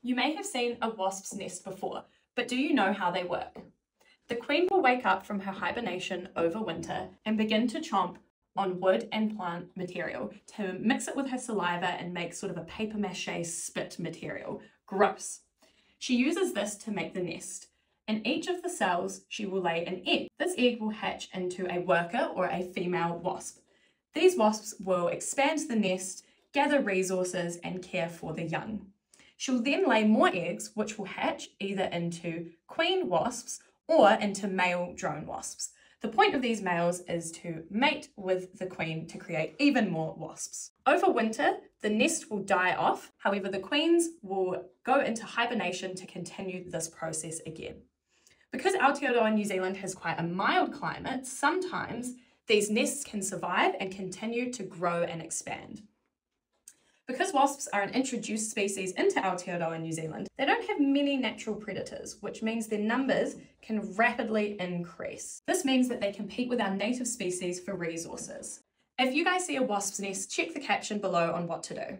You may have seen a wasp's nest before, but do you know how they work? The queen will wake up from her hibernation over winter and begin to chomp on wood and plant material to mix it with her saliva and make sort of a paper mache spit material. Gross. She uses this to make the nest. In each of the cells, she will lay an egg. This egg will hatch into a worker or a female wasp. These wasps will expand the nest, gather resources, and care for the young. She'll then lay more eggs, which will hatch either into queen wasps or into male drone wasps. The point of these males is to mate with the queen to create even more wasps. Over winter, the nest will die off. However, the queens will go into hibernation to continue this process again. Because Aotearoa New Zealand has quite a mild climate, sometimes these nests can survive and continue to grow and expand. Because wasps are an introduced species into Aotearoa New Zealand, they don't have many natural predators, which means their numbers can rapidly increase. This means that they compete with our native species for resources. If you guys see a wasp's nest, check the caption below on what to do.